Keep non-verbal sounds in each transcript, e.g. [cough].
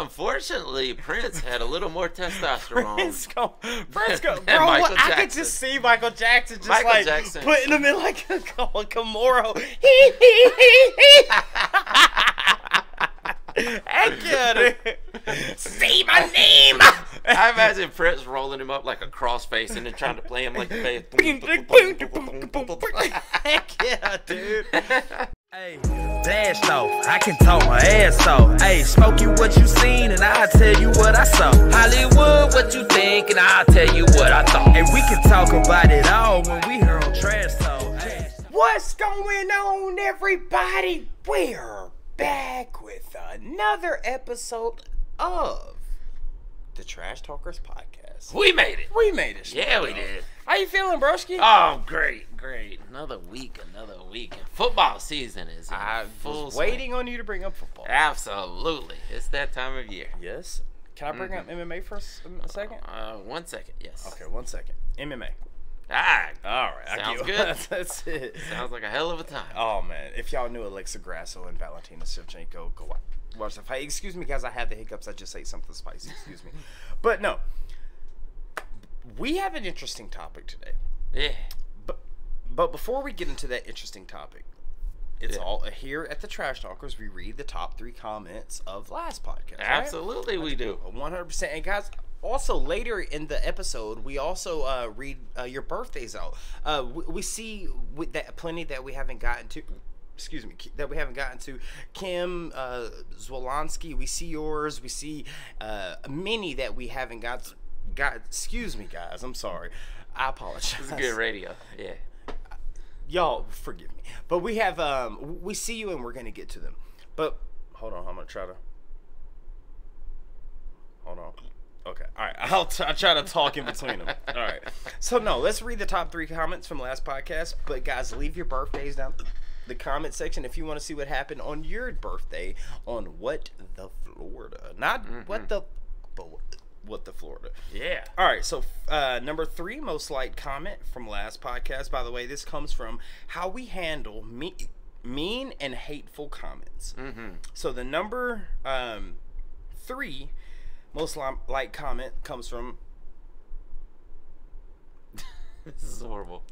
unfortunately, Prince had a little more testosterone. Prince go, Prince go, [laughs] bro. What- I could just see Michael Jackson just Michael like Jackson. putting him in like a, [laughs] a Kimura. Hee hee hee hee. Heck yeah, dude. Say my name. I imagine Prince rolling him up like a cross face and then trying to play him like a face. Heck yeah, dude. Hey, [laughs] blast off, I can talk my ass off. Hey, smoke you what you seen and I'll tell you what I saw. Hollywood, what you think and I'll tell you what I thought. And we can talk about it all when we here on Trash Talk. Hey. What's going on, everybody? We're back with another episode of the Trash Talkers podcast. we made it. We made it. Yeah, we did. How you feeling, broski? Oh, great, great. Another week, another week. Football season is in I full was swing. waiting on you to bring up football. Absolutely. It's that time of year. Yes. Can I bring up MMA for a s- a second? Uh, one second, yes. Okay, one second. MMA. Ah, All right. Sounds good. [laughs] That's it. sounds like a hell of a time. Oh man, if y'all knew Alexa Grasso and Valentina Shevchenko, go watch the fight. Excuse me, guys, I have the hiccups. I just ate something spicy. Excuse me, [laughs] but no, we have an interesting topic today. Yeah. But but before we get into that interesting topic, it's Yeah. all here at the Trash Talkers. We read the top three comments of last podcast. right? Absolutely, we do. One hundred percent. And guys, also later in the episode, we also uh, read uh, your birthdays out. Uh, we, we see with that plenty that we haven't gotten to. Excuse me, that we haven't gotten to. Kim uh, Zwolansky, we see yours. We see uh, many that we haven't got. Got. Excuse me, guys. I'm sorry. I apologize. It's good radio. Yeah. Y'all forgive me, but we have um we see you and we're gonna get to them. But hold on, I'm gonna try to. Hold on. Okay. All right. [laughs] I'll, t- I'll try to talk in between them. All right. So no, let's read the top three comments from last podcast. But guys, leave your birthdays down the comment section if you want to see what happened on your birthday on what the Florida, not what the, but what the Florida. Yeah. All right, so uh, number three most liked comment from last podcast. By the way, this comes from how we handle me- mean and hateful comments. Mm-hmm. So the number um, three most li- liked comment comes from. [laughs] This is horrible.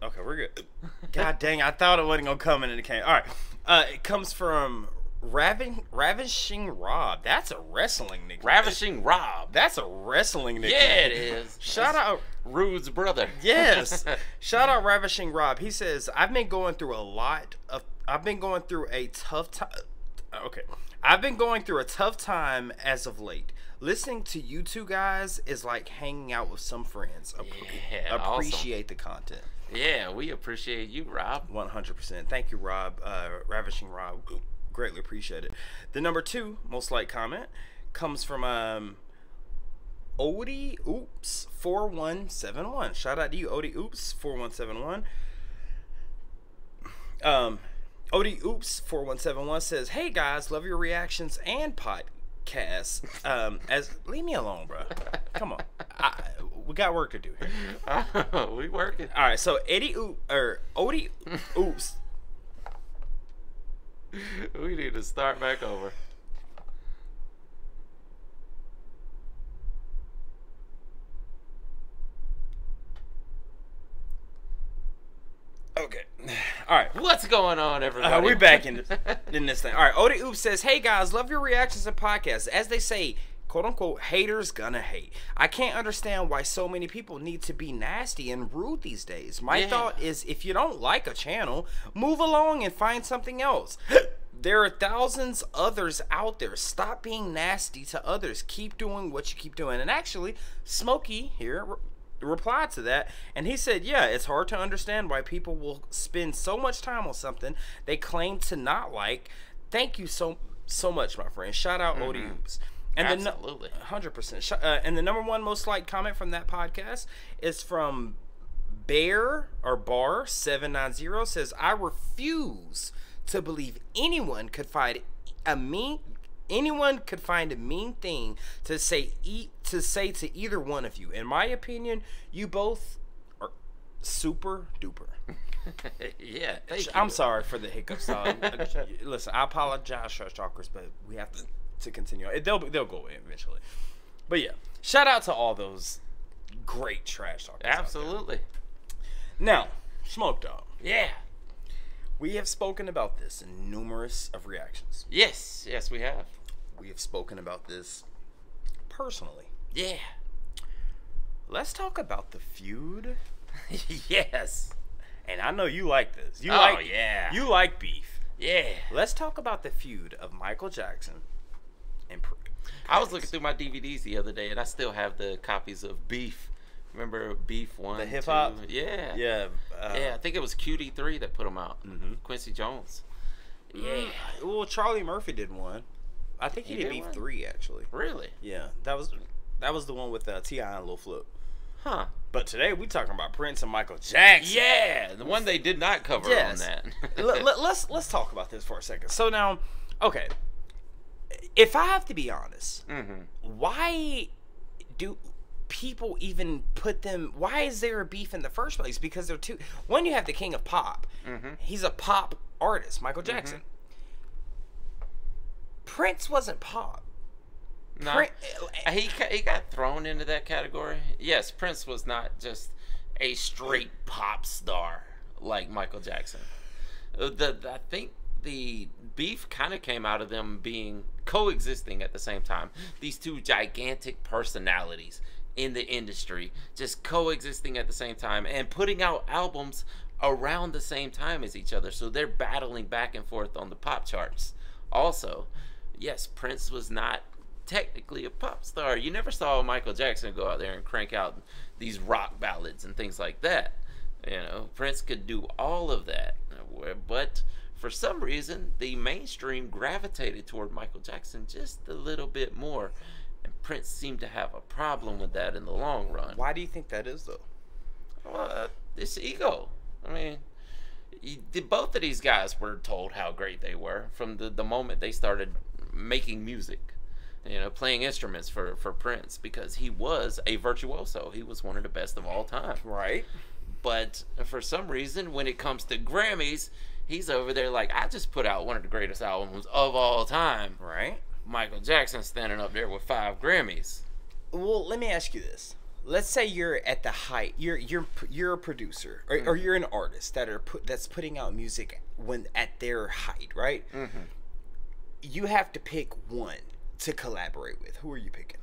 Okay, we're good. God dang, I thought it wasn't gonna come and it came. All right, uh, it comes from Ravishing Rob. That's a wrestling nickname. Ravishing Rob. That's a wrestling nickname. Yeah, it is. Shout That's out Rude's brother. Yes. [laughs] Shout out Ravishing Rob. He says, I've been going through a lot of I've been going through a tough time okay. I've been going through a tough time as of late. Listening to you two guys is like hanging out with some friends. Appre- Yeah, awesome. appreciate the content. yeah, we appreciate you, Rob. 100%. Thank you, Rob. Uh, Ravishing Rob. Greatly appreciate it. The number two most liked comment comes from um, Odie Oops 4171. Shout out to you, Odie Oops 4171. Um, Odie Oops 4171 says, Hey guys, love your reactions and podcasts. Um, as leave me alone, bro. Come on. I, we got work to do here. [laughs] we working. All right, so Eddie Oop or Odie Oops [laughs] We need to start back over. Okay. [sighs] All right. What's going on, everybody? Uh, we back in [laughs] this, in this thing. All right. Odie Oops says, "Hey guys, love your reactions to podcasts. As they say, quote unquote, haters gonna hate. I can't understand why so many people need to be nasty and rude these days. My Yeah. thought is, if you don't like a channel, move along and find something else." There are thousands others out there. Stop being nasty to others. Keep doing what you keep doing. And actually, Smokey here re- replied to that, and he said, "Yeah, it's hard to understand why people will spend so much time on something they claim to not like. Thank you so so much, my friend. Shout out mm-hmm. Odie Hoops." And the Absolutely. hundred percent. Uh, and the number one most liked comment from that podcast is from Bear or Bar seven nine zero says, "I refuse to believe anyone could find a mean." Anyone could find a mean thing to say e- to say to either one of you. In my opinion, you both are super duper. [laughs] yeah. I'm sorry for the hiccups. [laughs] Listen, I apologize, Trash Talkers, but we have to to continue. It- They'll they'll go away eventually. But yeah, shout out to all those great trash talkers. Absolutely. Now, Smoke Dog, Yeah. we have spoken about this in numerous of reactions. Yes. Yes, we have. We have spoken about this personally. Yeah. Let's talk about the feud. [laughs] yes. And I know you like this. You Oh, like yeah. You like beef. Yeah. Let's talk about the feud of Michael Jackson Pr- I was looking through my DVDs the other day, and I still have the copies of Beef. Remember Beef One? The hip hop? two? Yeah. Yeah. Uh, Yeah, I think it was QD three that put them out. Mhm. Quincy Jones. Yeah. Mm, Well, Charlie Murphy did one. I think he, He did, did beef one? three actually. Really? Yeah, that was that was the one with uh, T.I. and Lil Flip. Huh. But today we're talking about Prince and Michael Jackson. Yeah, the one they did not cover Yes. on that. let, let, [laughs] let's let's talk about this for a second. So now, okay, if I have to be honest, hmm why do people even put them? Why is there a beef in the first place? Because they're two. One, you have the king of pop. Mhm. He's a pop artist, Michael Jackson. Prince wasn't pop. No. Prin- he he got thrown into that category. Yes, Prince was not just a straight pop star like Michael Jackson. Uh, The, the- I think the beef kind of came out of them being coexisting at the same time. These two gigantic personalities in the industry just coexisting at the same time and putting out albums around the same time as each other. So they're battling back and forth on the pop charts. Also, yes, Prince was not technically a pop star. You never saw Michael Jackson go out there and crank out these rock ballads and things like that. You know, Prince could do all of that. But for some reason, the mainstream gravitated toward Michael Jackson just a little bit more. And Prince seemed to have a problem with that in the long run. why do you think that is though? Well, uh, it's ego. I mean, you, the, both of these guys were told how great they were from the, the moment they started making music. You know, playing instruments for, for Prince because he was a virtuoso. He was one of the best of all time. Right. But for some reason, when it comes to Grammys, he's over there like, I just put out one of the greatest albums of all time. Right. Michael Jackson standing up there with five Grammys. Well, let me ask you this. Let's say you're at the height. You're you're you're a producer or, or you're an artist that are put that's putting out music when at their height, right? Mm-hmm. You have to pick one to collaborate with. Who are you picking?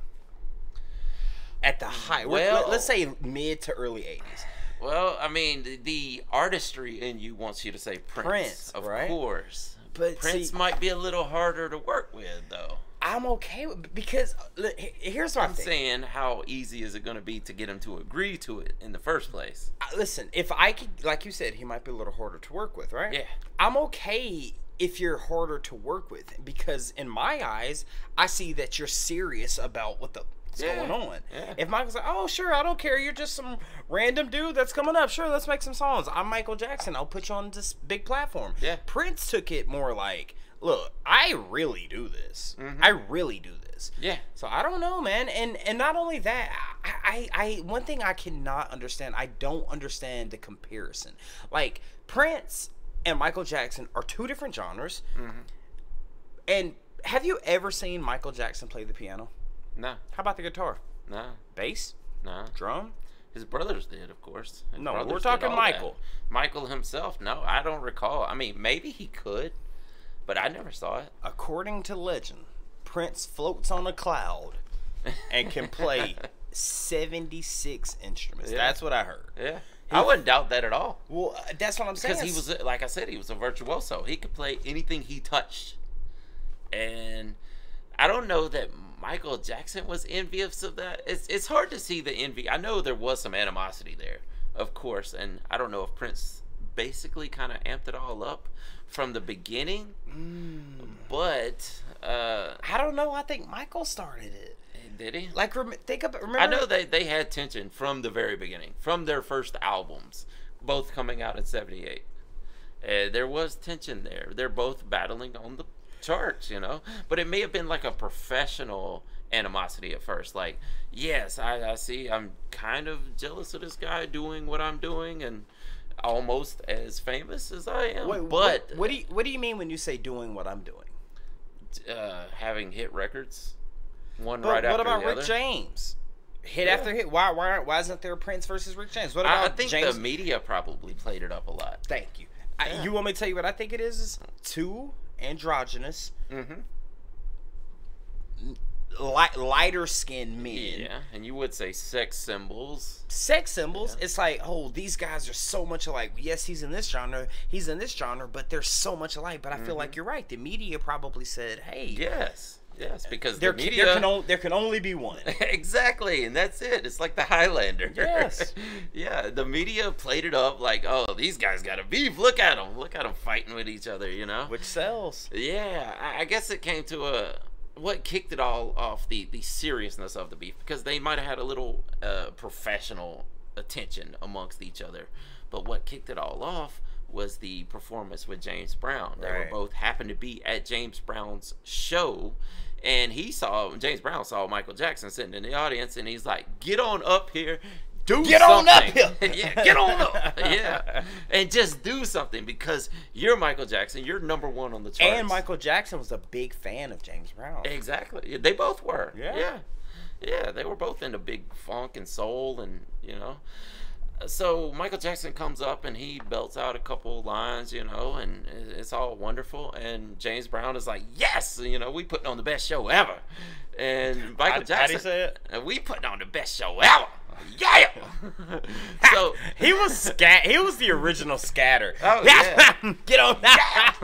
At the height. We're- Well- let, us say mid to early 80s. Well, I mean, the, the artistry in you wants you to say Prince, Prince, of right? course. But Prince see- might be a little harder to work with, though. I'm okay with because look, here's my I'm thing. saying, how easy is it going to be to get him to agree to it in the first place? Uh, Listen, if I could, like you said, he might be a little harder to work with, right? Yeah. I'm okay if you're harder to work with because in my eyes, I see that you're serious about what the what's Yeah, going on. yeah. If Michael's like, oh sure, I don't care, you're just some random dude that's coming up. Sure, let's make some songs. I'm Michael Jackson. I'll put you on this big platform. Yeah. Prince took it more like, look, I really do this. Mm-hmm. I really do this. Yeah. So I don't know, man, and and not only that, I, I, I one thing I cannot understand. I don't understand the comparison. Like Prince and Michael Jackson are two different genres. Mm-hmm. And have you ever seen Michael Jackson play the piano? No, How about the guitar, no, bass, no. drum? His brothers did, of course. His No, we're talking Michael. that. Michael himself, no, I don't recall. I mean, maybe he could, but I never saw it. According to legend, Prince floats on a cloud and can play [laughs] 76 instruments. Yeah. That's what I heard. Yeah. I wouldn't doubt that at all. Well, uh, that's what I'm saying. Because he was, like I said, he was a virtuoso. He could play anything he touched. And I don't know that Michael Jackson was envious of that. It's, it's hard to see the envy. I know there was some animosity there, of course. And I don't know if Prince basically kind of amped it all up from the beginning. But, uh, I don't know. I think Michael started it. did he? Like, rem- think of remember. I know they, they had tension from the very beginning, from their first albums, both coming out in '78. Uh, there was tension there. They're both battling on the charts, you know. But it may have been like a professional animosity at first. Like, yes, I, I see. I'm kind of jealous of this guy doing what I'm doing and almost as famous as I am. Wait, but what, what do you what do you mean when you say doing what I'm doing? uh, having hit records, one But right what about Rick. James? Hit Yeah. after hit. Why why why isn't there Prince versus Rick James? What I, about I think James? the media probably played it up a lot. Thank you. I, you want me to tell you what I think it is? Is two androgynous, Mm-hmm. light, lighter skinned men. Yeah, and you would say sex symbols. Sex symbols. It's like, oh, these guys are so much alike. Yes, he's in this genre. He's in this genre, but they're so much alike. But I feel like you're right. The media probably said, hey, Yes, yes, because there, the can, media. there can only there can only be one. [laughs] exactly, and that's it. It's like the Highlander. Yes. [laughs] yeah, the media played it up like, oh, these guys got a beef. Look at them. Look at them fighting with each other. You know. Which sells. Yeah, I, I guess it came to a what kicked it all off the the seriousness of the beef because they might have had a little uh, professional attention amongst each other, but what kicked it all off was the performance with James Brown. They were both happened to be at James Brown's show. And he saw James Brown saw Michael Jackson sitting in the audience, and he's like, "Get on up here, do Get on up here. [laughs] yeah, get on up, [laughs] yeah, and just do something because you're Michael Jackson. You're number one on the charts. And Michael Jackson was a big fan of James Brown. Exactly. They both were. Yeah. Yeah. Yeah, they were both into big funk and soul and, you know. So Michael Jackson comes up and he belts out a couple lines, you know, and it's all wonderful. And James Brown is like, "Yes, you know, we putting on the best show ever." And [laughs] Michael how'd Jackson, he say it? "And we putting on the best show ever. Yeah. [laughs] so He was [laughs] scat. He was the original scatter. Oh, yeah. Get on that.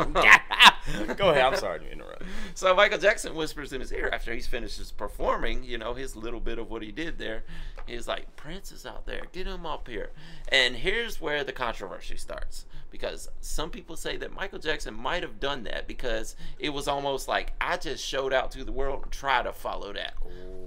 Go ahead. I'm sorry to interrupt. So Michael Jackson whispers in his ear after he's finished his performing, you know, his little bit of what he did there. He's like, Prince is out there. Get him up here. And here's where the controversy starts. Because some people say that Michael Jackson might have done that because it was almost like I just showed out to the world and try to follow that.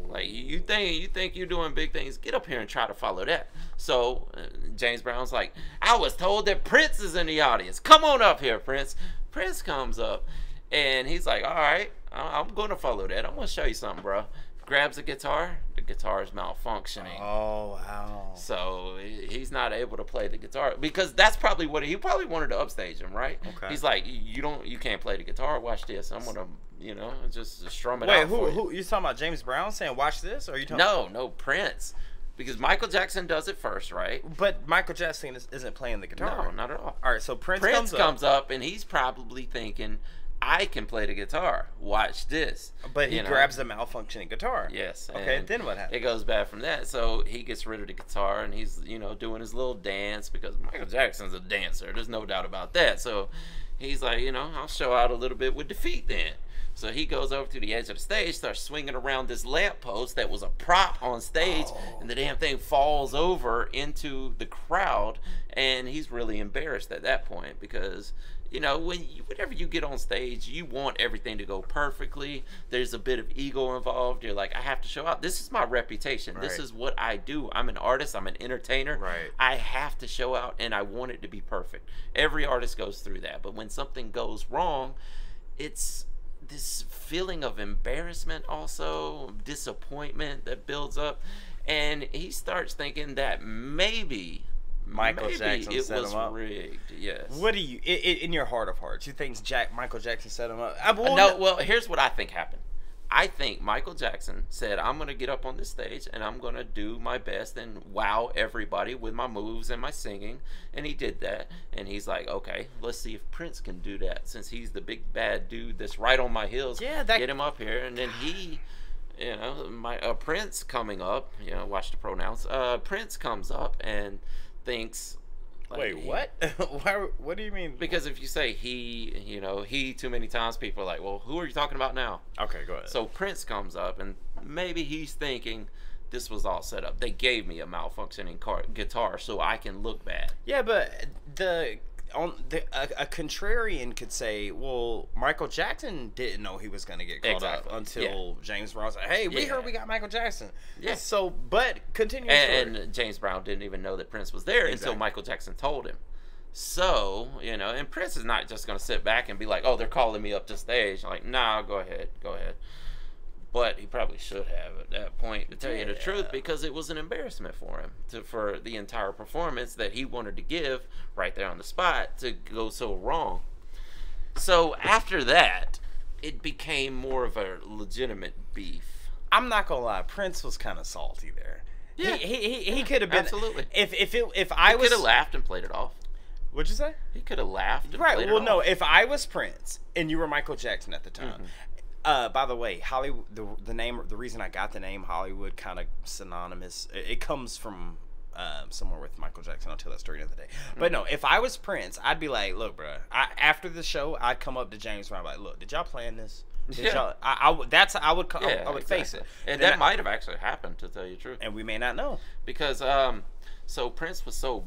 Like you think you think you're doing big things, get up here and try to follow that. So uh, James Brown's like, I was told that Prince is in the audience. Come on up here, Prince. Prince comes up, and he's like, All right, I- I'm going to follow that. I'm going to show you something, bro. Grabs a guitar. The guitar is malfunctioning. Oh wow. So he's not able to play the guitar because that's probably what he probably wanted to upstage him, right? Okay. He's like, you don't, you can't play the guitar. Watch this. I'm gonna, you know, just strum it Wait, out who for you. who you talking about? James Brown saying watch this, or are you talking? No, no, Prince. Because Michael Jackson does it first, right? But Michael Jackson is, isn't playing the guitar. No, not at all. All right, so Prince, Prince comes, comes, up, up. and he's probably thinking, I can play the guitar. Watch this. but he You know? grabs the malfunctioning guitar. Yes. Okay, then what happens? It goes bad from that. So he gets rid of the guitar and he's, you know, doing his little dance because Michael Jackson's a dancer. There's no doubt about that. So he's like, you know, I'll show out a little bit with defeat then. So he goes over to the edge of the stage, starts swinging around this lamppost that was a prop on stage, oh. and the damn thing falls over into the crowd. And he's really embarrassed at that point because you know when you, whenever you get on stage you want everything to go perfectly. There's a bit of ego involved. You're like i have to show out this is my reputation. This is what i do. I'm an artist. I'm an entertainer. Right. i have to show out and i want it to be perfect. Every artist goes through that. But when something goes wrong it's this feeling of embarrassment also disappointment that builds up. And he starts thinking that maybe Michael maybe Jackson it set was him up. rigged yes What do you, i i in your heart of hearts, you think Jack Michael Jackson set him up? I, well, no, well, here's what I think happened. I think Michael Jackson said, I'm going to get up on this stage and I'm going to do my best and wow everybody with my moves and my singing. And he did that. And he's like, okay, let's see if Prince can do that since he's the big bad dude that's right on my heels. Yeah, that- Get him up here. And then he. You know, my uh, Prince coming up. You know, watch the pronouns. Uh, Prince comes up and thinks. like, Wait, what? [laughs] Why, what do you mean? Because if you say he, you know, he too many times, people are like, well, who are you talking about now? okay, go ahead. So Prince comes up, and maybe he's thinking this was all set up. They gave me a malfunctioning car- guitar so I can look bad. Yeah, but the on the a, a contrarian could say, well, Michael Jackson didn't know he was going to get called Exactly, up until James Brown said, "Hey, we Yeah. heard we got Michael Jackson." Yeah. So, but continue. And, and James Brown didn't even know that Prince was there Exactly. until Michael Jackson told him. So, you know, and Prince is not just going to sit back and be like, oh, they're calling me up to stage. Like, nah, go ahead, go ahead. But he probably should have at that point, to tell you the truth, because it was an embarrassment for him to for the entire performance that he wanted to give right there on the spot to go so wrong. So after that, it became more of a legitimate beef. I'm not gonna lie, Prince was kind of salty there. Yeah. he he, he, he could have been Absolutely. If if it if I He was could have laughed and played it off. what'd you say? He could have laughed. And Right. Well, no. off. If I was Prince and you were Michael Jackson at the time. Mm-hmm. Uh, by the way, Hollywood. The, the name, the reason I got the name Hollywood, kind of synonymous. It, it comes from um, somewhere with Michael Jackson. I'll tell that story another day. But no, if I was Prince, I'd be like, look, bro. I, after the show, I'd come up to James Brown, like, look, did y'all plan this? Did Yeah. y'all? I, I would. That's I would. co- I would- Yeah, I would face it. exactly. And that I- might have actually happened, to tell you the truth. And we may not know. Because um, so Prince was so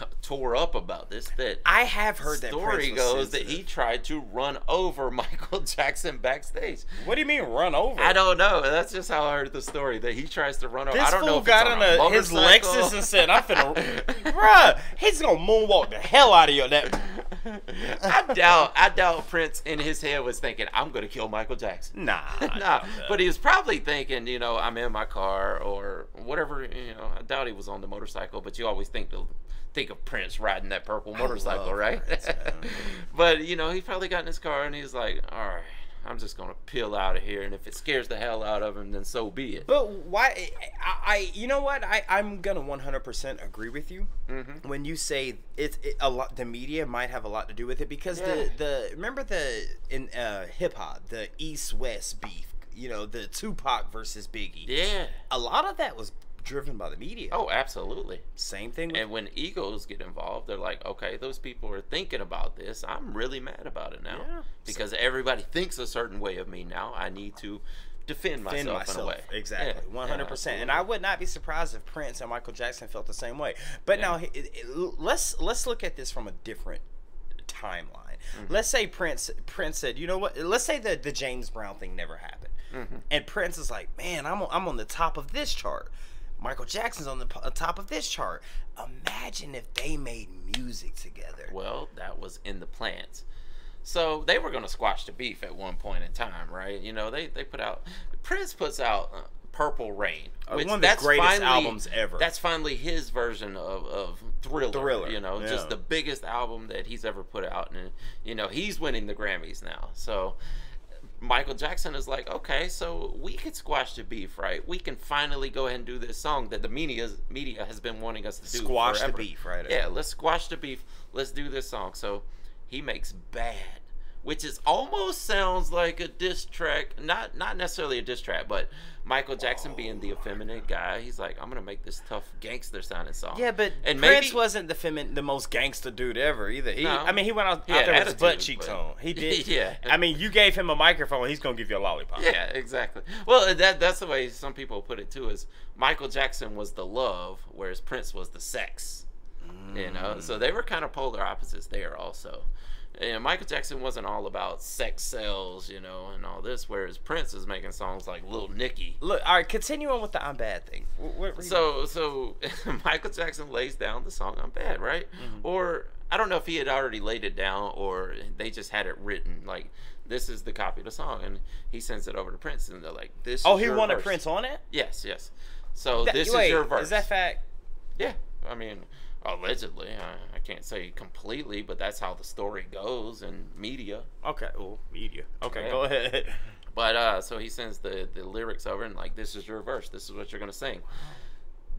[laughs] tore up about this that I have heard that. story Prince was goes that he tried to run over [laughs] Michael Jackson backstage. What do you mean run over? I don't know. That's just how I heard the story that he tries to run over. This I don't fool know if got on on a, his. Lexus and said, "I'm finna, [laughs] bruh, he's gonna moonwalk the hell out of you." That I doubt. I doubt Prince in his head was thinking, "I'm gonna kill Michael Jackson." nah, [laughs] nah, but he was probably thinking, you know, I'm in my car or whatever. You know, I doubt he was on the motorcycle, but you always think to think of Prince riding that purple motorcycle, right? Prince, [laughs] but you know, he probably got in his car and he's like, "All right, I'm just gonna peel out of here, and if it scares the hell out of him, then so be it." But why? I, I you know what? I I'm gonna 100% agree with you Mhm. when you say it's it, a lot. The media might have a lot to do with it because Yeah. the the remember the in uh, hip hop the East West beef. You know the Tupac versus Biggie. Yeah. A lot of that was driven by the media. Oh, absolutely. Same thing. With, And when egos get involved, they're like, okay, those people are thinking about this. I'm really mad about it now Yeah. because everybody thinks a certain way of me now. I need to defend myself, defend myself. in a way. Exactly, Yeah, hundred percent. And. I would not be surprised if Prince and Michael Jackson felt the same way. But Yeah. now, it, it- let's let's look at this from a different timeline. Mm-hmm. Let's say Prince Prince said, you know what? Let's say the the James Brown thing never happened, Mm-hmm. and Prince is like, man, I'm on, I'm on the top of this chart. Michael Jackson's on the p- top of this chart. Imagine if they made music together. Well, that was in the plans. So they were going to squash the beef at one point in time, right? You know, they, they put out Prince puts out uh, Purple Rain, Uh, which one of the that's greatest finally- albums ever. That's finally his version of, of Thriller. Thriller, you know, yeah. just the biggest album that he's ever put out, and you know he's winning the Grammys now. So Michael Jackson is like, okay, so we could squash the beef, right? We can finally go ahead and do this song that the media media has been wanting us to do. Squash the beef, right? Yeah, let's squash the beef. Let's do this song. So he makes bad, which is almost sounds like a diss track. Not not necessarily a diss track, but Michael Jackson being the effeminate guy, he's like, I'm gonna make this tough gangster sounding song. Yeah, but and Prince maybe, wasn't the femin- the most gangster dude ever either. He, No. I mean, he went out, He out there with his butt cheeks but- on. He [laughs] did. Yeah. I mean, you gave him a microphone, he's gonna give you a lollipop. Yeah, exactly. Well, that that's the way some people put it too. Is Michael Jackson was the love, whereas Prince was the sex. You know, Mm. so they were kind of polar opposites there also. And Michael Jackson wasn't all about sex sells, you know, and all this, whereas Prince is making songs like Little Nicky. Look, all right, continue on with the I'm bad thing. What, you- So, so [laughs] Michael Jackson lays down the song "I'm Bad," right? Mm-hmm. Or I don't know if he had already laid it down, or they just had it written like this is the copy of the song, and he sends it over to Prince, and they're like, "This." oh, he wanted verse. Prince on it. Yes, yes. So That- this wait, is your verse. Is that fact? Yeah, I mean, allegedly. I, I can't say completely, but that's how the story goes in media. Okay. Well, media. Okay, Yeah. go ahead. [laughs] But uh, so he sends the the lyrics over, and like, this is your verse. This is what you're gonna sing.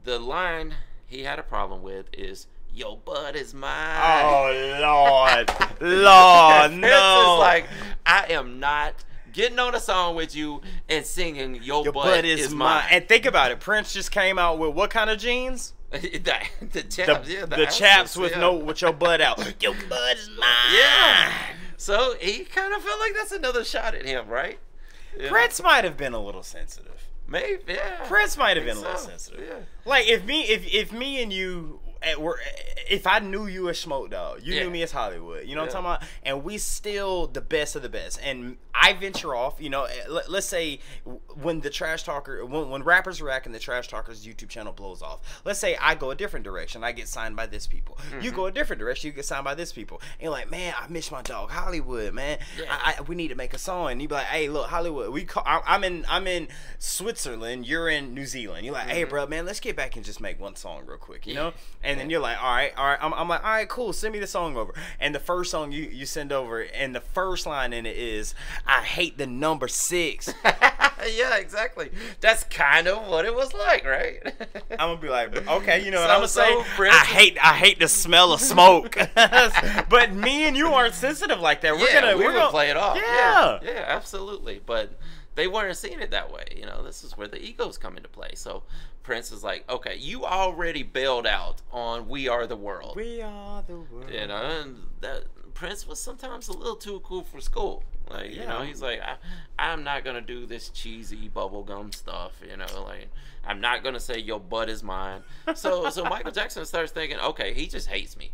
The line he had a problem with is "Your butt is mine." Oh Lord, [laughs] Lord, Prince no! is like, I am not getting on a song with you and singing "Your, your butt, is, mine." And think about it. Prince just came out with what kind of jeans? [laughs] the, the The, chaps, yeah, the outfits, chaps with yeah. no with your butt out. [laughs] Your butt is mine. Yeah. So he kind of felt like that's another shot at him, right? Prince might have been a little sensitive. maybe, yeah. Prince might have been a little sensitive. Yeah. Like if me if if me and you if I knew you as Smoke Dog, you Yeah. knew me as Hollywood. You know what I'm talking about? And we still the best of the best. And I venture off. You know, eh, let, let's say when the trash talker when when rappers react and the trash talkers YouTube channel blows off. Let's say I go a different direction. I get signed by this people. You Mm-hmm. go a different direction. You get signed by this people. And you're like, man, I miss my dog Hollywood, man. Yeah. I, I, we need to make a song. And you be like, hey, look, Hollywood. We call. I, I'm in. I'm in Switzerland. You're in New Zealand. You're like, hey, bro, man, let's get back and just make one song real quick. You know. And and then you're like, all right, all right. I'm, I'm like, all right, cool. Send me the song over. And the first song you you send over, and the first line in it is, I hate the number six. [laughs] yeah, exactly. That's kind of what it was like, right? [laughs] I'm gonna be like, okay, you know what So- I'm gonna so say? I hate, I hate the smell of smoke. [laughs] but me and you aren't sensitive like that. We're yeah, gonna, we we're gonna play it off. Yeah. yeah, yeah, absolutely. But they weren't seeing it that way. You know, this is where the egos come into play. So Prince is like, okay, you already bailed out on "We Are the World." We are the world. you know, and that Prince was sometimes a little too cool for school. Like, you know, he's like, I, I'm not gonna do this cheesy bubblegum stuff. You know, like I'm not gonna say your butt is mine. So, so [laughs] Michael Jackson starts thinking, okay, he just hates me.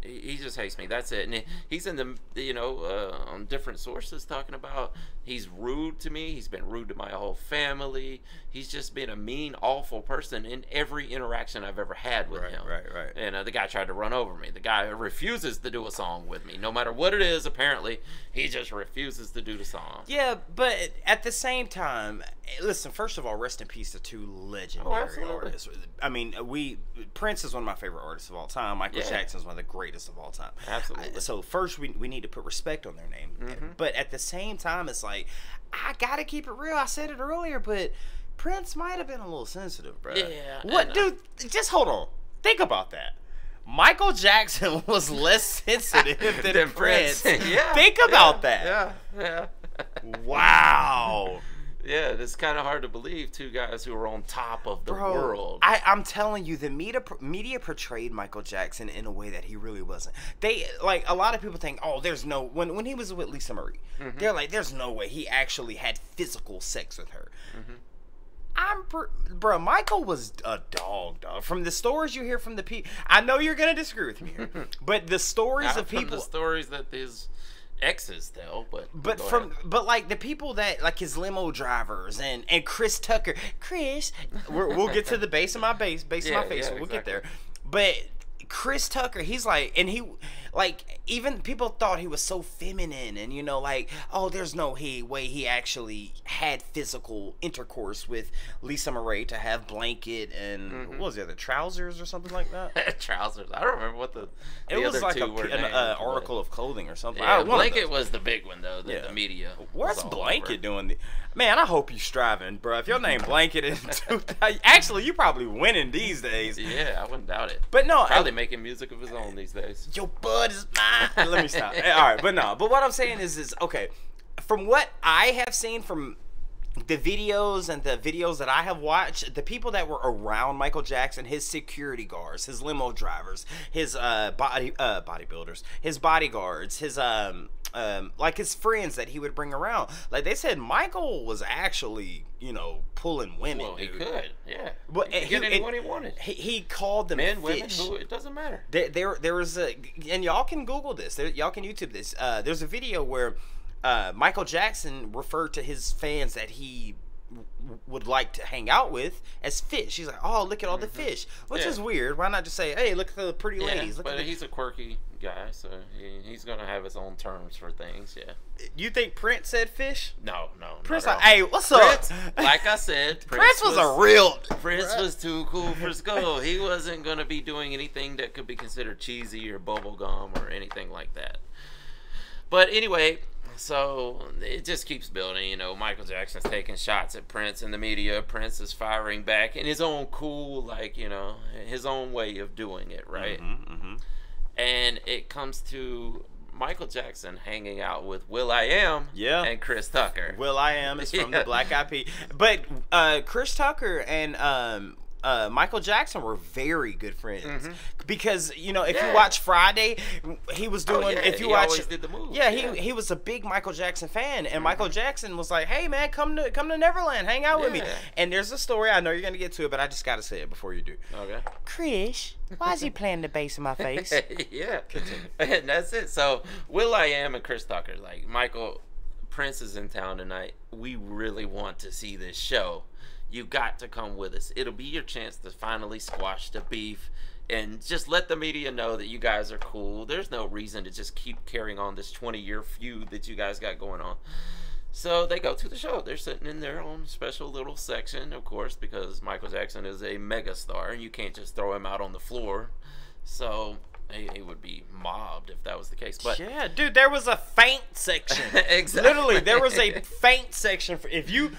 He he just hates me. That's it. And he's in the, you know, uh, on different sources talking about he's rude to me. He's been rude to my whole family. He's just been a mean, awful person in every interaction I've ever had with Right, him. right, right. And uh, the guy tried to run over me. The guy refuses to do a song with me, no matter what it is. Apparently, he just refuses to do the song. Yeah, but at the same time, eh, listen. First of all, rest in peace to two legendary Oh, absolutely. artists. I mean, we Prince is one of my favorite artists of all time. Michael Yeah. Jackson is one of the greatest of all time. Absolutely. I- so first, we we need to put respect on their name. But at the same time, it's like I gotta keep it real. I said it earlier, but Prince might have been a little sensitive, bro. Yeah, What, dude? Just hold on. Think about that. Michael Jackson [laughs] was less sensitive than, [laughs] Than Prince. [laughs] yeah. Think about yeah, that. Yeah. Yeah. Wow. Yeah, it's kind of hard to believe two guys who are on top of the Bro, world. I, I'm telling you, the media media portrayed Michael Jackson in a way that he really wasn't. They like a lot of people think, oh, there's no when when he was with Lisa Marie, Mm-hmm. they're like, there's no way he actually had physical sex with her. Mm-hmm. I'm, bro. Michael was a dog, dog. From the stories you hear from the people, I know you're gonna disagree with me here, [laughs] but the stories Not of people, the stories that his exes though, but But from ahead. but like the people that like his limo drivers and and Chris Tucker, Chris, we're, we'll get to the base of my base, base of my [laughs] face. yeah, we'll get there. But Chris Tucker, he's like, and he like even people thought he was so feminine, and you know, like oh, there's no he way he actually had physical intercourse with Lisa Marie to have blanket and Mm-hmm. what was the other trousers or something like that. [laughs] trousers. I don't remember what the, It was like a, an uh, article of clothing or something. Yeah, blanket was the big one though. The, Yeah. the media. What's Blanket over. doing? The, man, I hope you're striving, bro. If your name [laughs] Blanket is [laughs] actually, you probably winning these days. Yeah, I wouldn't doubt it. But no, Probably I, making music of his own these days. yo bud is mine. [laughs] Let me stop. Eh, All right, but no. But what I'm saying is, is okay. From what I have seen from the videos and the videos that I have watched, the people that were around Michael Jackson, his security guards, his limo drivers, his uh body uh bodybuilders, his bodyguards, his um um like his friends that he would bring around, like they said, Michael was actually you know pulling women. Well, he dude. could. Yeah. But he could he- get it- anyone he wanted. He, he called them Men, women, who it doesn't matter. There, there, there was a, and y'all can Google this. There, y'all can YouTube this. Uh, there's a video where uh, Michael Jackson referred to his fans that he would like to hang out with as fish. He's like, "Oh, look at all the fish," which Mm-hmm. Yeah. is weird. Why not just say, "Hey, look at the pretty Yeah, ladies"? Look but the... he's a quirky guy, so he, he's gonna have his own terms for things. Yeah. You think Prince said fish? No, no. Prince, like, hey, what's up? Prince, like I said, [laughs] Prince was, a real. Prince was [laughs] too cool for school. He wasn't gonna be doing anything that could be considered cheesy or bubblegum or anything like that. But anyway, so it just keeps building. You know, Michael Jackson's taking shots at Prince in the media. Prince is firing back in his own cool, like you know, his own way of doing it, right? Mm-hmm. And it comes to Michael Jackson hanging out with will.i.am, Yeah. and Chris Tucker. will.i.am is from [laughs] Yeah. the Black Eyed Peas, but uh, Chris Tucker and um, uh, Michael Jackson were very good friends because you know if Mm-hmm. Yeah. you watch Friday, he was Oh, doing. yeah, if you he watch, did the moves, yeah, he yeah. he was a big Michael Jackson fan, and Michael Jackson was like, "Hey man, come to come to Neverland, hang out with me." And there's a story I know you're gonna get to it, but I just gotta say it before you do. Okay. Chris, why is he [laughs] playing the bass in my face? [laughs] yeah. [laughs] And that's it. So will.i.am and Chris Tucker, like Michael Prince is in town tonight. We really want to see this show. You got to come with us. It'll be your chance to finally squash the beef and just let the media know that you guys are cool. There's no reason to just keep carrying on this 20 year feud that you guys got going on. So they go to the show. They're sitting in their own special little section, of course, because Michael Jackson is a megastar, and you can't just throw him out on the floor. So he, he would be mobbed if that was the case. But yeah, dude, there was a faint section. [laughs] Exactly. Literally, there was a [laughs] faint section for if you.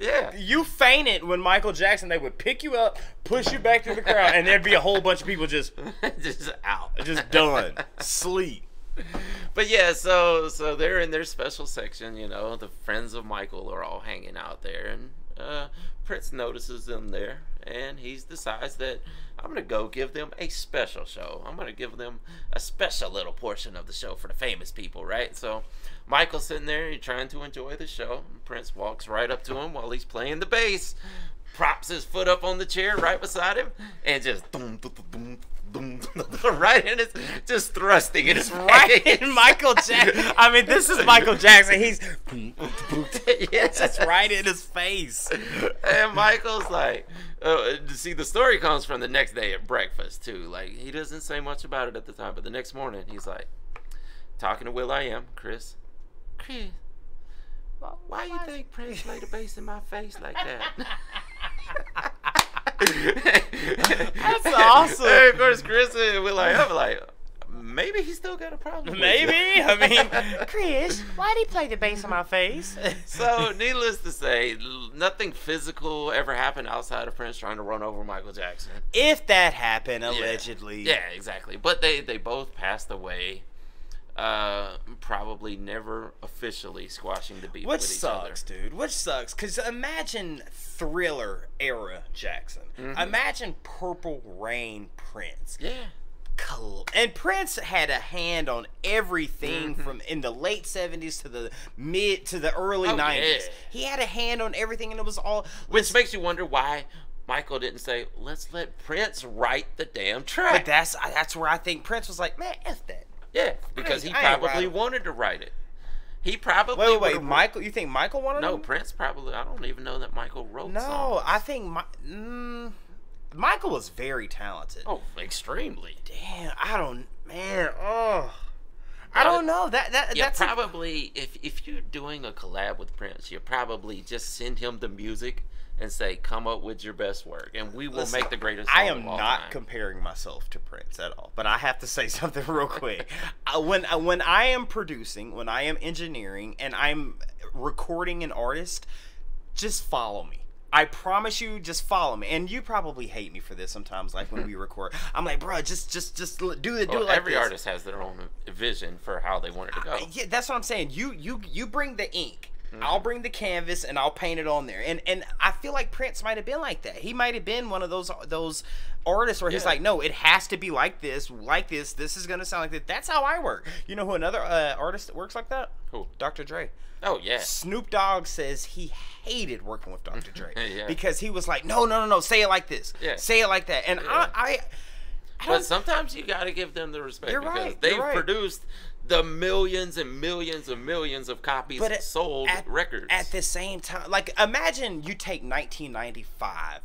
Yeah. [laughs] You fainted when Michael Jackson. They would pick you up, push you back through the crowd, and there'd be a whole bunch of people just, [laughs] just out, just done, sleep. But yeah, so so they're in their special section. You know, the friends of Michael are all hanging out there, and uh, Prince notices them there, and he decides that I'm gonna go give them a special show. I'm gonna give them a special little portion of the show for the famous people, right? So Michael's sitting there, he's trying to enjoy the show. Prince walks right up to him while he's playing the bass, props his foot up on the chair right beside him, and just boom, boom, boom, right in his, just thrusting in his [laughs] Right face. in Michael Jackson. I mean, this is Michael Jackson. He's [laughs] yes, that's right in his face. And Michael's like, uh, see, the story comes from the next day at breakfast too. Like he doesn't say much about it at the time, but the next morning he's like, talking to will.i.am, Chris, Chris, why, why you think Prince played the bass in my face like that? [laughs] [laughs] That's awesome. And of course, Chris uh, and will.i.am are like, maybe he still got a problem. with. Maybe. I mean, [laughs] Chris, why did he play the bass in my face? So, needless to say, nothing physical ever happened outside of Prince trying to run over Michael Jackson. if that happened, Yeah. allegedly. Yeah, exactly. But they they both passed away. Uh, probably never officially squashing the beef Which with each sucks, other. dude. Which sucks. Because imagine Thriller era Jackson. Imagine Purple Rain Prince. Yeah. And Prince had a hand on everything Mm-hmm. from in the late 70s to the mid to the early Oh, 90s. yeah. He had a hand on everything, and it was all. Which makes you wonder why Michael didn't say, "Let's let Prince write the damn track." But that's that's where I think Prince was like, man, f that. Yeah, because he I ain't- I ain't probably wanted to write it. He probably Wait, wait, wait. Michael, you think Michael wanted? No, him? Prince probably. I don't even know that Michael wrote. No, songs. I think my, mm, Michael was very talented. Oh, extremely. Damn, I don't, man. Oh, I don't know that that Yeah, that's a- probably if if you're doing a collab with Prince, you probably just send him the music and say, "Come up with your best work, and we will Listen, make the greatest." I am of all not time." comparing myself to Prince at all, but I have to say [laughs] something real quick. uh, when uh, when I am producing, when I am engineering, and I'm recording an artist, just follow me. I promise you, just follow me. And you probably hate me for this sometimes. Like when we [laughs] record, I'm like, bro, just just just do it, do Well, it like every this." artist has their own vision for how they want it to go. Yeah, that's what I'm saying. You you you bring the ink. Mm-hmm. I'll bring the canvas and I'll paint it on there. And and I feel like Prince might have been like that. He might have been one of those those artists where he's like, no, it has to be like this, like this. This is gonna sound like that. That's how I work. You know who another uh, artist that works like that? Who? Dr. Dre. Oh yeah, Snoop Dogg says he hated working with Dr. Dre [laughs] Yeah. because he was like, no, no, no, no, say it like this, Yeah. say it like that. And Yeah. I, I, but sometimes you got to give them the respect You're because right, they've right. produced the millions and millions and millions of copies but at- sold at, records. At the same time, like imagine you take 1995,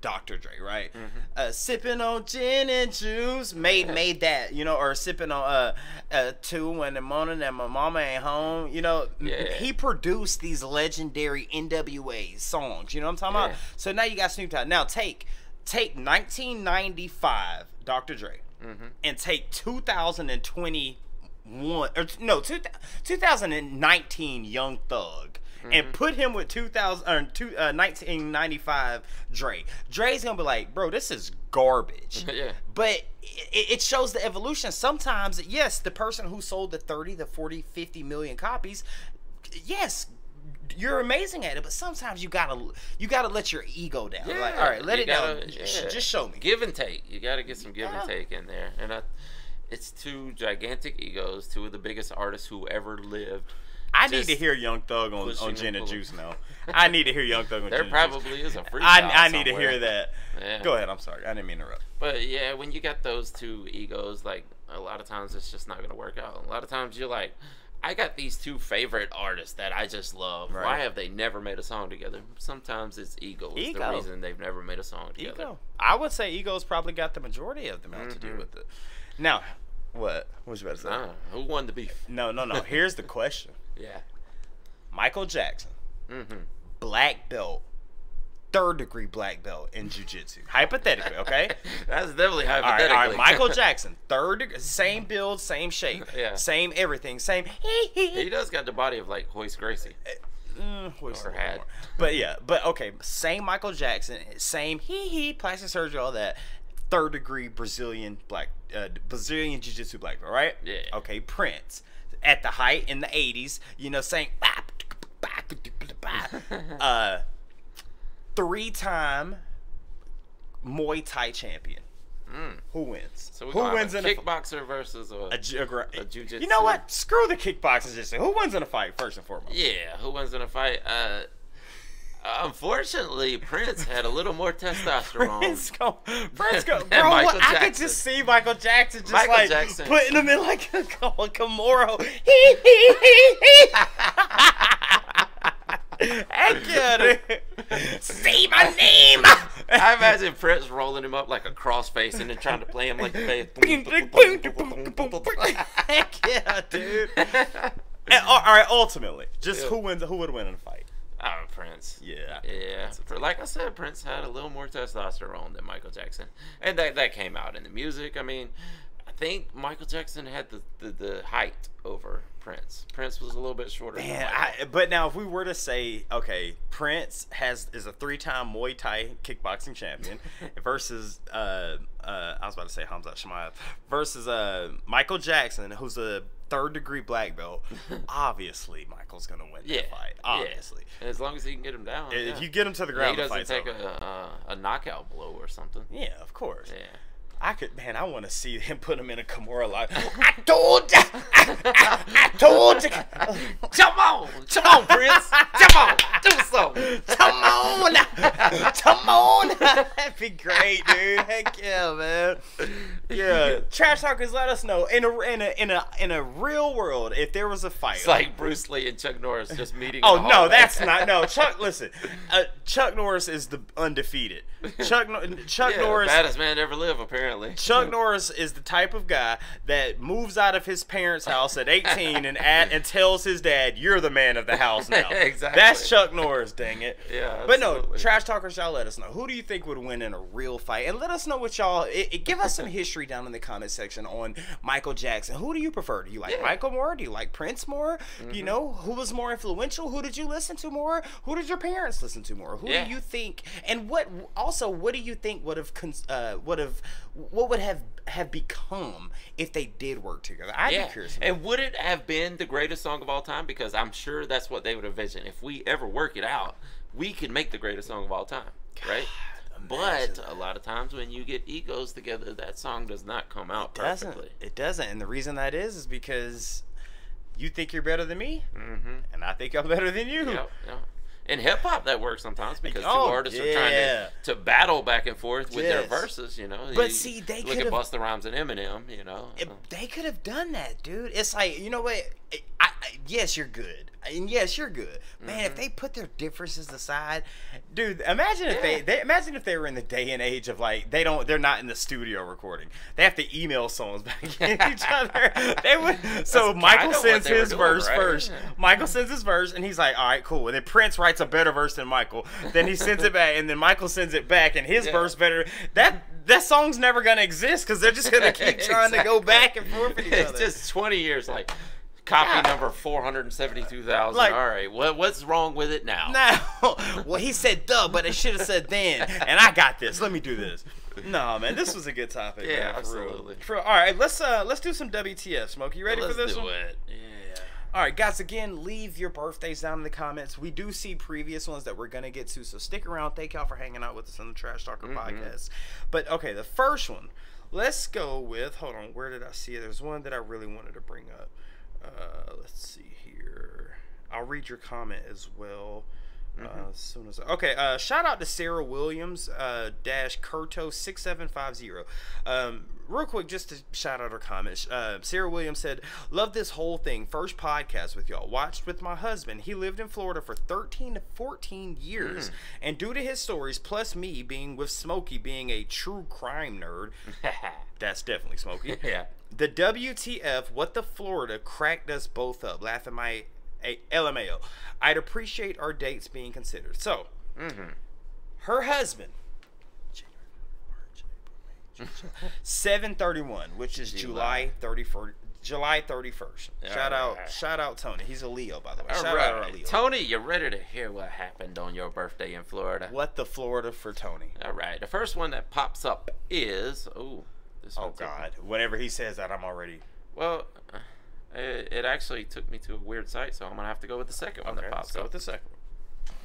Dr. Dre, right? Mm-hmm. Uh, sipping on gin and juice, made [laughs] made that, you know, or sipping on uh, uh two in the morning and my mama ain't home, you know. Yeah. He produced these legendary NWA songs. You know what I'm talking Yeah. about? So now you got Snoop Dogg. Now take take 1995, Dr. Dre, Mm-hmm. and take 2021 or no, two, 2019 Young Thug. Mm-hmm. And put him with 2000 or two, uh, 1995 Dre. Dre's gonna be like, bro, this is garbage. [laughs] Yeah. But it, it shows the evolution. Sometimes, yes, the person who sold the 30, the 40, 50 million copies, yes, you're amazing at it. But sometimes you gotta you gotta let your ego down. like, all right, let you it down. gotta- Sh- yeah. Just show me. Give and take. You got to get some give Yeah. and take in there, and I, it's two gigantic egos, two of the biggest artists who ever lived. I need to hear Young Thug on, on Gin and. Juice now. [laughs] I need to hear Young Thug on There Gin probably is a freestyle. I, I need to hear that. Yeah. Go ahead. I'm sorry. I didn't mean to interrupt. But yeah, when you got those two egos, like a lot of times it's just not gonna work out. A lot of times you're like, I got these two favorite artists that I just love. Why have they never made a song together? Sometimes it's ego. is Ego. the reason they've never made a song together. Ego. I would say Ego's probably got the majority of them out to do Mhm. with it. Now, what? What was you about to say? Nah, who won the beef? No, no, no. [laughs] Here's the question. Yeah. Michael Jackson, Mm-hmm. black belt, third degree black belt in jujitsu. Hypothetically, okay. [laughs] That's definitely All right, hypothetically. all right. Michael Jackson, [laughs] third degree, same build, same shape, Yeah. same everything, same. he does got the body of like Royce Gracie. Mm, what's Or had. But yeah, but okay, same Michael Jackson, same hee hee, plastic surgery, all that. Third degree Brazilian black, uh, Brazilian jiu jitsu black belt, right? Yeah. Okay, Prince at the height in the '80s, you know, saying, [laughs] uh, three time Muay Thai champion. Who wins? Mm. So Who wins have in a a, kickboxer versus a, a, ju- a, a jujitsu? You know what? Screw the kickboxers. Just who wins in a fight first and foremost. Yeah, who wins in a fight? Uh, unfortunately, Prince had a little more testosterone. Prince go, Prince go, [laughs] bro. What, I could just see Michael Jackson just Michael like Jackson. putting him in like a, [laughs] a hee. Heck yeah, dude. Say my name. I imagine Prince rolling him up like a cross face and then trying to play him like a face. [laughs] Heck yeah, dude. And, all right, ultimately, just Yeah. who wins? Who would win in a fight? Oh, Prince. Yeah. Yeah, For- like I said, Prince had a little more testosterone than Michael Jackson, and that that came out in the music. I mean, I think Michael Jackson had the, the, the height over Prince. Prince was a little bit shorter. Man. I, but now if we were to say, okay, Prince has is a three-time Muay Thai kickboxing champion [laughs] versus uh uh I was about to say Khamzat Chimaev versus uh Michael Jackson, who's a third-degree black belt. [laughs] Obviously, Michael's gonna win yeah, that fight. yeah. Obviously, as long as he can get him down. if yeah. you get him to the Yeah, ground, he doesn't take over. a, a a knockout blow or something. Yeah, of course. Yeah. I could, man. I want to see him put him in a Kimura lock. [laughs] I told you, I, I, I told you. Come on, come on, Prince, come on, do something. [laughs] Come on, come on. [laughs] That'd be great, dude. Heck yeah, man. Yeah, trash talkers, let us know in a in a in a in a real world if there was a fight. It's like Bruce Lee and Chuck Norris just meeting. Oh no, hallway. that's not no. [laughs] Chuck, listen, uh, Chuck Norris is the undefeated. Chuck Chuck yeah, Norris. baddest man to ever live, apparently. Chuck [laughs] Norris is the type of guy that moves out of his parents' house at 18 and at, and tells his dad, "You're the man of the house now." Exactly. That's Chuck Norris. Dang it. Yeah, But no, trash talkers, y'all let us know. Who do you think would win in a real fight? And let us know what y'all. It, it- give us some [laughs] history down in the comment section on Michael Jackson. Who do you prefer? Do you like Yeah. Mm-hmm. Michael more? Do you like Prince more? You know, who was more influential? Who did you listen to more? Who did your parents listen to more? Who Yeah. do you think? And what also? What do you think would have cons- uh, would have what would have have become if they did work together? I'd yeah. be curious. And would it have been the greatest song of all time? Because I'm sure that's what they would envision. If we ever work it out, we could make the greatest song of all time, right? But a lot of times when you get egos together, that song does not come out doesn't perfectly. it doesn't and the reason that is is because you think you're better than me Mm-hmm. and i think i'm better than you Yep, yep. In hip hop, that works sometimes because two Oh, artists are trying to, to battle back and forth with their verses. You know, But You see, they look at Busta Rhymes and Eminem. You know, It- they could have done that dude it's like you know what I, I, yes you're good and yes you're good man if mm-hmm. they put their differences aside dude imagine if they, Yeah. they imagine if they were in the day and age of like they don't they're not in the studio recording they have to email songs back [laughs] at each other [laughs] they would so That's michael sends his doing, verse right? first Yeah. Michael sends his verse and he's like, all right, cool. And then Prince writes a better verse than Michael. Then he sends it back, and then Michael sends it back, and his Yeah. verse better. That that song's never gonna exist because they're just gonna keep [laughs] trying to go back and forth with each it's just 20 years like copy Yeah. number 472,000 Like- all right what what's wrong with it now now, [laughs] well, he said duh, but it should have said then, and I got this. Let me do this. No, man, this was a good topic. Yeah, man, for real. absolutely. For all right, let's uh let's do some WTF. Smoke, you ready let's for this do one? it yeah All right, guys. Again, leave your birthdays down in the comments. We do see previous ones that we're gonna get to, so stick around. Thank y'all for hanging out with us on the Trash Talker Mm-hmm. podcast. But okay, the first one. Let's go with. Hold on, where did I see it? There's one that I really wanted to bring up. Uh, let's see here. I'll read your comment as well. Uh, as soon as okay, uh, shout out to Sarah Williams uh, dash Kurto six seven five zero. Um, real quick, just to shout out her comments. Uh, Sarah Williams said, "Love this whole thing. First podcast with y'all. Watched with my husband. He lived in Florida for thirteen to fourteen years, and due to his stories, plus me being with Smokey being a true crime nerd, [laughs] that's definitely Smokey. [laughs] yeah The WTF, what the Florida cracked us both up. Laughing my A LMAO. I'd appreciate our dates being considered. So, Mm-hmm. her husband. 731, which is July July. 31st. July 31st. Shout out, shout out Tony. He's a Leo, by the way. All Shout out our Leo. Tony, you ready to hear what happened on your birthday in Florida? What the Florida for Tony? All right, the first one that pops up is oh, this Oh one took me- God! Whenever he says that, I'm already. Well, uh, it, it actually took me to a weird site, so I'm gonna have to go with the second one Okay, that let's pops go up. with the second one.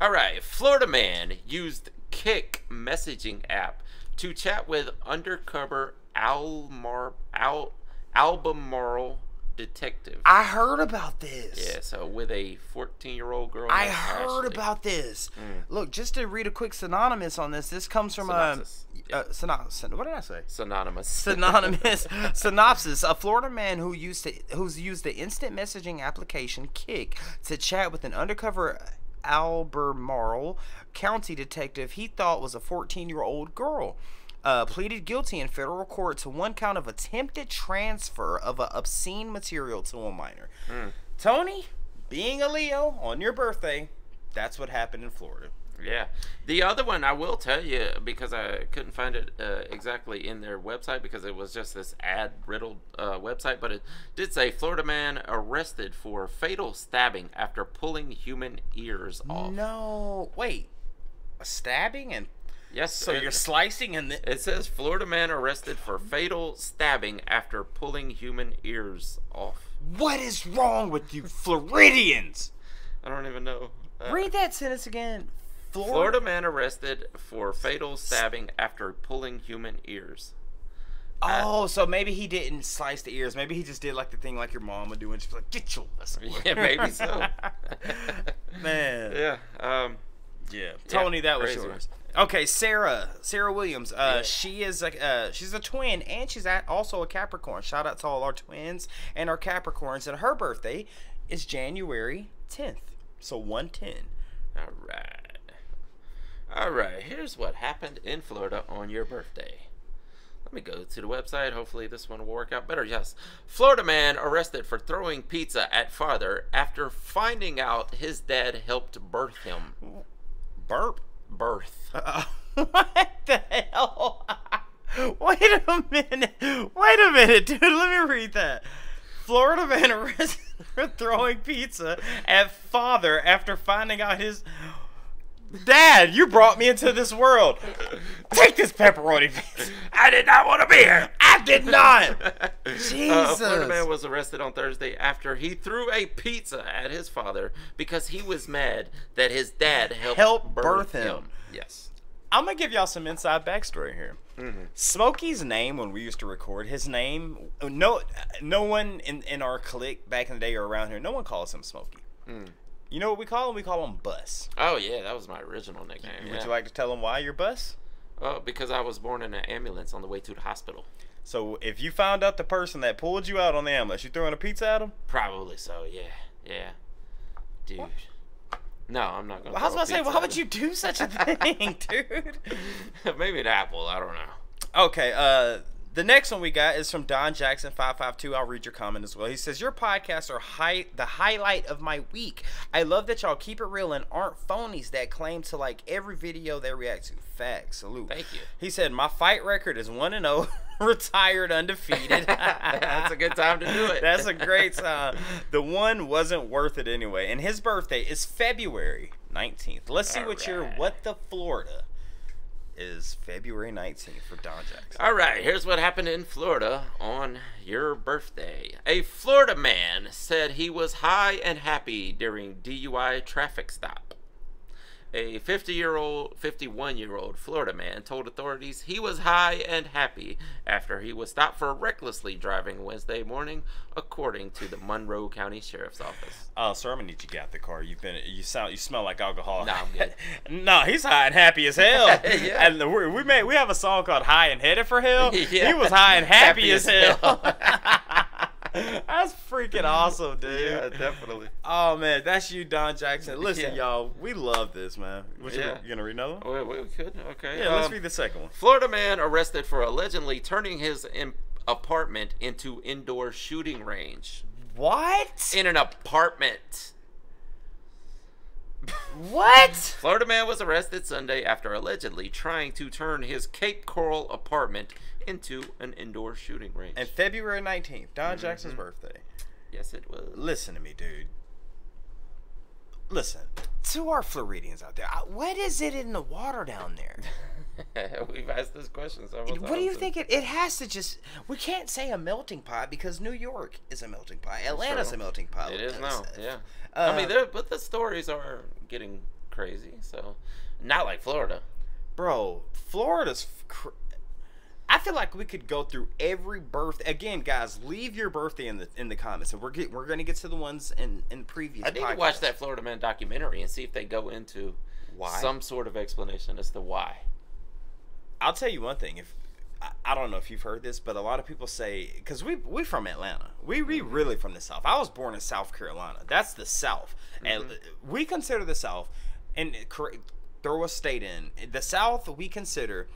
All right, Florida man used Kik messaging app to chat with undercover Almar Al Albemarle detective. I heard about this. yeah, so with a 14 year old girl. I heard Ashley. about this. Mm. Look, just to read a quick synonymous on this. This comes from a Synopsis. uh, synopsis. What did I say? synonymous. [laughs] synonymous synopsis a florida man who used to who's used the instant messaging application kik to chat with an undercover albemarle county detective he thought was a 14 year old girl uh, pleaded guilty in federal court to one count of attempted transfer of a obscene material to a minor. Tony being a leo on your birthday that's what happened in florida Yeah. The other one I will tell you because I couldn't find it uh, exactly in their website because it was just this ad riddled uh, website, but it did say Florida man arrested for fatal stabbing after pulling human ears off. no wait a stabbing and Yes. so it, you're slicing and the, It says Florida man arrested for fatal stabbing after pulling human ears off. What is wrong with you Floridians? I don't even know. Uh, Read that sentence again. Florida man arrested for fatal stabbing after pulling human ears. Oh, so maybe he didn't slice the ears. Maybe he just did like the thing like your mom would do and she's like, get your Yeah, maybe so. [laughs] Man. Yeah. Um, Yeah. Tony, that was yours. Okay, Sarah, Sarah Williams. Uh, Yeah. she is a uh, she's a twin and she's at, also a Capricorn. Shout out to all our twins and our Capricorns. And her birthday is January 10th. So 110. all right. All right. Here's what happened in Florida on your birthday. Let me go to the website. Hopefully, this one will work out better. Yes. Florida man arrested for throwing pizza at father after finding out his dad helped birth him. Burp. Birth. Uh, [laughs] what the hell? [laughs] Wait a minute. Wait a minute, dude. Let me read that. Florida man [laughs] arrested for throwing pizza at father after finding out his dad. You brought me into this world. Take this pepperoni pizza. I did not want to be here. I did not. [laughs] Uh, Jesus. Florida man was arrested on Thursday after he threw a pizza at his father because he was mad that his dad helped, Helped birth him. Yes. I'm gonna give y'all some inside backstory here. Mm-hmm. Smokey's name when we used to record his name, no, no one in in our clique back in the day or around here, no one calls him Smokey. Mm. You know what we call him? We call him Bus. Oh yeah, that was my original nickname. Would yeah. you like to tell him why you're Bus? Oh, because I was born in an ambulance on the way to the hospital. So if you found out the person that pulled you out on the ambulance, you throwing a pizza at him? Probably so. Yeah. Yeah. Dude. No, I'm not gonna. I was about to say, why would you do such a [laughs] thing, dude? [laughs] Maybe an apple. I don't know. Okay, uh, the next one we got is from Don Jackson five five two. I'll read your comment as well. He says your podcasts are high, the highlight of my week. I love that y'all keep it real and aren't phonies that claim to like every video they react to. Facts, salute. Thank you. He said my fight record is one and zero, oh, [laughs] retired undefeated. [laughs] That's a good time to do it. That's a great time. The one wasn't worth it anyway, and his birthday is February nineteenth. Let's see what your what the Florida is February nineteenth for Don Jackson. All right, here's what happened in Florida on your birthday. A Florida man said he was high and happy during DUI traffic stop. A 50 year old, 51 year old Florida man told authorities he was high and happy after he was stopped for recklessly driving Wednesday morning, according to the Monroe County Sheriff's Office. Oh, sir, I'm gonna need you to get out the car. You've been, you sound, you smell like alcohol. Nah, I'm good. [laughs] no, he's high and happy as hell. [laughs] Yeah. And we, we made, we have a song called "High and Headed for Hell." [laughs] Yeah. He was high and happy, Happy as, as hell. [laughs] That's freaking awesome, dude. definitely. Oh man, that's you, Don Jackson. [laughs] Listen, Yeah. y'all, we love this, man. What you, Yeah. you gonna read another one? Oh, we could? Okay. Yeah, let's um, read the second one. Florida man arrested for allegedly turning his apartment into indoor shooting range. What? in an apartment. What? Florida man was arrested Sunday after allegedly trying to turn his Cape Coral apartment into an indoor shooting range. And February 19th, Don Jackson's birthday. yes, it was. Listen to me, dude. Listen, to our Floridians out there, what is it in the water down there? [laughs] We've asked this question several times. What do you think? It, it has to just. We can't say a melting pot because New York is a melting pot. Atlanta's a melting pot. It is now, yeah. Uh, I mean, but the stories are getting crazy. So, not like Florida. bro, Florida's. Cr- I feel like we could go through every birth again, guys. Leave your birthday in the in the comments, and we're get, we're gonna get to the ones in in previous. I need to watch that Florida Man documentary and see if they go into Why? some sort of explanation as to why. I'll tell you one thing. If I, don't know if you've heard this, but a lot of people say because we we from Atlanta, we we Mm-hmm. really from the South. I was born in South Carolina. That's the South, and Mm-hmm. we consider the South. And throw a state in the South. We consider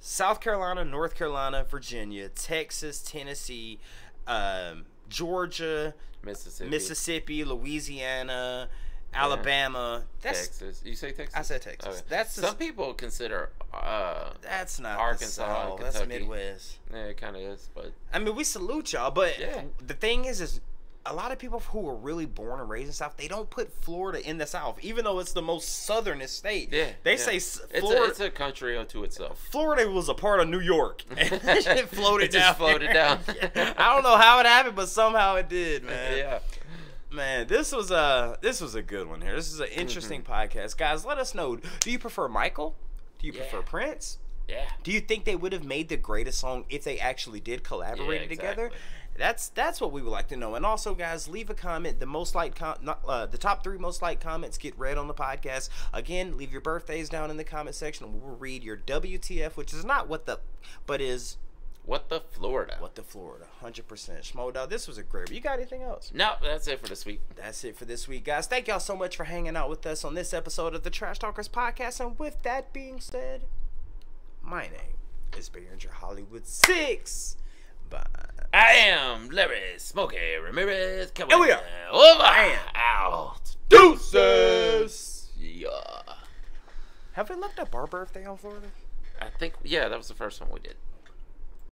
South Carolina, North Carolina, Virginia, Texas, Tennessee, um, Georgia, Mississippi, Mississippi, Louisiana, Alabama. That's Texas. You say Texas? I said Texas. Okay. That's the some s- people consider. uh that's not Arkansas the South. That's Kentucky. Midwest. Yeah, it kind of is, but I mean, we salute y'all, but Yeah. the thing is, is a lot of people who were really born and raised in the South, they don't put Florida in the South, even though it's the most southernest state. yeah, they yeah. say s- it's Florida. a, it's a country unto itself. Florida was a part of New York. and [laughs] [laughs] it floated It just down. floated here. down. [laughs] I don't know how it happened, but somehow it did, man. yeah, Man, this was a this was a good one here. This is an interesting podcast, guys. Let us know. Do you prefer Michael? Do you Yeah. prefer Prince? yeah. Do you think they would have made the greatest song if they actually did collaborate Yeah, together? That's that's what we would like to know. And also, guys, leave a comment. The most liked com- not, uh, the top three most liked comments get read on the podcast. Again, leave your birthdays down in the comment section. We'll read your WTF, which is not what the, but is What the Florida? what the Florida. Hundred percent. Schmo dog. This was a great. You got anything else? No, that's it for this week. That's it for this week, guys. Thank y'all so much for hanging out with us on this episode of the Trash Talkers podcast. And with that being said, my name is Bearinger Hollywood Six. Bye. I am Larry Smokey Ramirez. Coming And we are over and out. Deuces. Yeah. Have we looked up our birthday on Florida? I think yeah, that was the first one we did.